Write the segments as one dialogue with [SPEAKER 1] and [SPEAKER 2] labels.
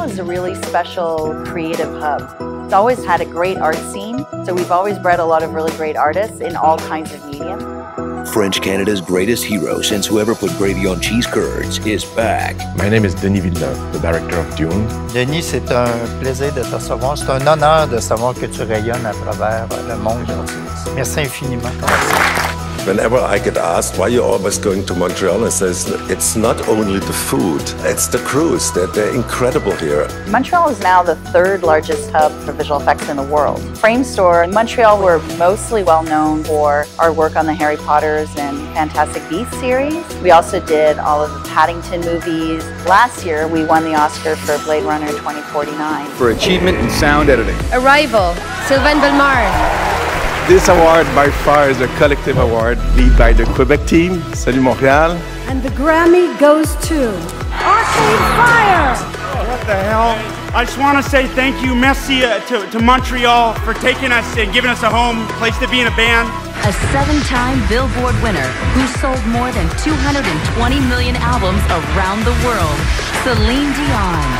[SPEAKER 1] Montreal is a really special creative hub. It's always had a great art scene, so we've always bred a lot of really great artists in all kinds of mediums.
[SPEAKER 2] French Canada's greatest hero since whoever put gravy on cheese curds is back.
[SPEAKER 3] My name is Denis Villeneuve, the director of Dune.
[SPEAKER 4] Denis, c'est un plaisir de te recevoir. C'est un honneur de savoir que tu rayonnes à travers le monde. Merci infiniment.
[SPEAKER 5] Whenever I get asked why you're always going to Montreal, I says, it's not only the food, it's the crews. They're, they're incredible here.
[SPEAKER 1] Montreal is now the third largest hub for visual effects in the world. Framestore in Montreal, we're mostly well known for our work on the Harry Potters and Fantastic Beasts series. We also did all of the Paddington movies. Last year, we won the Oscar for Blade Runner 2049.
[SPEAKER 6] For achievement in sound editing.
[SPEAKER 7] Arrival, Sylvain Bellemare.
[SPEAKER 8] This award by far is a collective award led by the Quebec team, Salut Montréal.
[SPEAKER 9] And the Grammy goes to Arcade Fire!
[SPEAKER 10] Oh, what the hell? I just want to say thank you, merci uh, to, to Montreal for taking us and giving us a home, place to be in a band.
[SPEAKER 11] A seven-time Billboard winner who sold more than 220 million albums around the world, Celine Dion.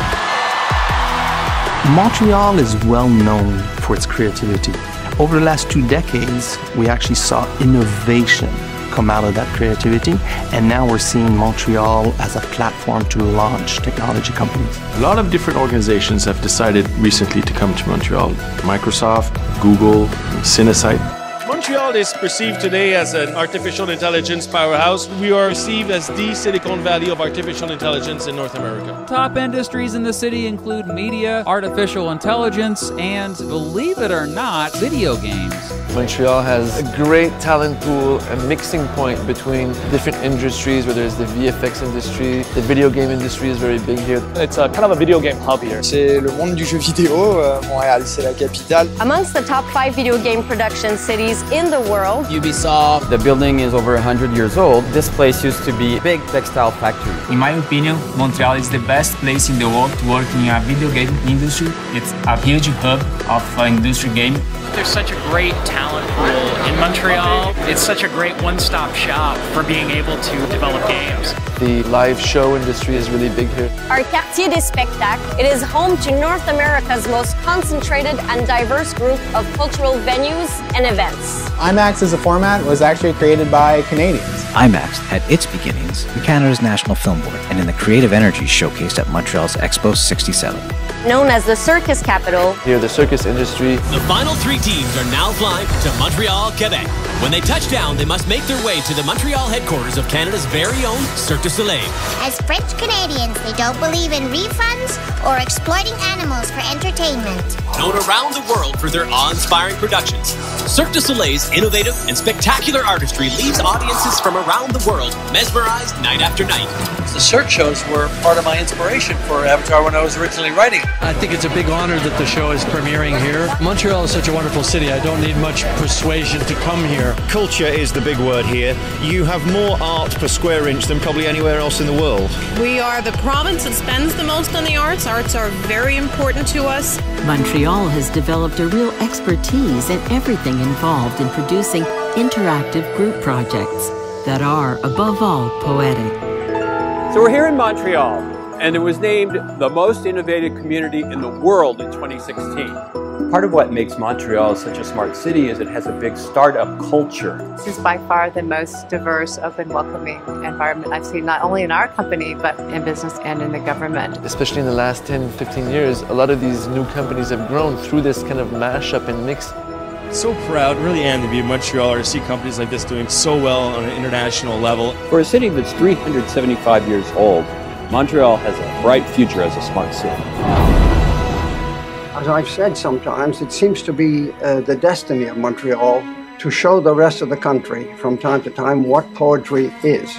[SPEAKER 12] Montreal is well known for its creativity. Over the last two decades, we actually saw innovation come out of that creativity, and now we're seeing Montreal as a platform to launch technology companies.
[SPEAKER 3] A lot of different organizations have decided recently to come to Montreal. Microsoft, Google, Cinesite.
[SPEAKER 13] Montreal is perceived today as an artificial intelligence powerhouse. We are perceived as the Silicon Valley of artificial intelligence in North America.
[SPEAKER 14] Top industries in the city include media, artificial intelligence, and believe it or not, video games.
[SPEAKER 15] Montreal has a great talent pool, a mixing point between different industries, whether it's the VFX industry, the video game industry is very big here.
[SPEAKER 16] It's a, kind of a video game hub here.
[SPEAKER 17] C'est le monde du jeu vidéo, euh, Montréal c'est la capitale.
[SPEAKER 7] Amongst the top five video game production cities in the world.
[SPEAKER 18] Ubisoft. The building is over 100 years old. This place used to be a big textile factory.
[SPEAKER 19] In my opinion, Montreal is the best place in the world to work in a video game industry. It's a huge hub of uh, industry game.
[SPEAKER 20] There's such a great talent pool in Montreal. It's such a great one-stop shop for being able to develop games.
[SPEAKER 15] The live show industry is really big here.
[SPEAKER 7] Our Quartier des Spectacles, it is home to North America's most concentrated and diverse group of cultural venues and events. IMAX as a format was actually created by Canadians.
[SPEAKER 5] IMAX had its beginnings in Canada's National Film Board and in the creative energies showcased at Montreal's Expo 67.
[SPEAKER 7] Known as the circus capital.
[SPEAKER 15] Here, the circus industry.
[SPEAKER 4] The final three teams are now flying to Montreal, Quebec. When they touch down, they must make their way to the Montreal headquarters of Canada's very own Cirque du Soleil.
[SPEAKER 3] As French Canadians, they don't believe in refunds or exploiting animals for entertainment.
[SPEAKER 4] Known around the world for their awe-inspiring productions, Cirque du Soleil's innovative and spectacular artistry leaves audiences from around the world mesmerized night after night.
[SPEAKER 8] The Cirque shows were part of my inspiration for Avatar when I was originally writing.
[SPEAKER 14] I think it's a big honor that the show is premiering here. Montreal is such a wonderful city. I don't need much persuasion to come here.
[SPEAKER 16] Culture is the big word here. You have more art per square inch than probably anywhere else in the world.
[SPEAKER 11] We are the province that spends the most on the arts. Arts are very important to us.
[SPEAKER 12] Montreal has developed a real expertise in everything involved in producing interactive group projects that are, above all, poetic.
[SPEAKER 19] So we're here in Montreal, and it was named the most innovative community in the world in 2016.
[SPEAKER 6] Part of what makes Montreal such a smart city is it has a big startup culture.
[SPEAKER 20] This is by far the most diverse, open, welcoming environment I've seen, not only in our company, but in business and in the government.
[SPEAKER 15] Especially in the last 10, 15 years, a lot of these new companies have grown through this kind of mashup and mix.
[SPEAKER 13] So proud, really am, to be in Montreal or to see companies like this doing so well on an international level.
[SPEAKER 6] For a city that's 375 years old, Montreal has a bright future as a smart city.
[SPEAKER 1] As I've said sometimes, it seems to be uh, the destiny of Montreal to show the rest of the country from time to time what poetry is.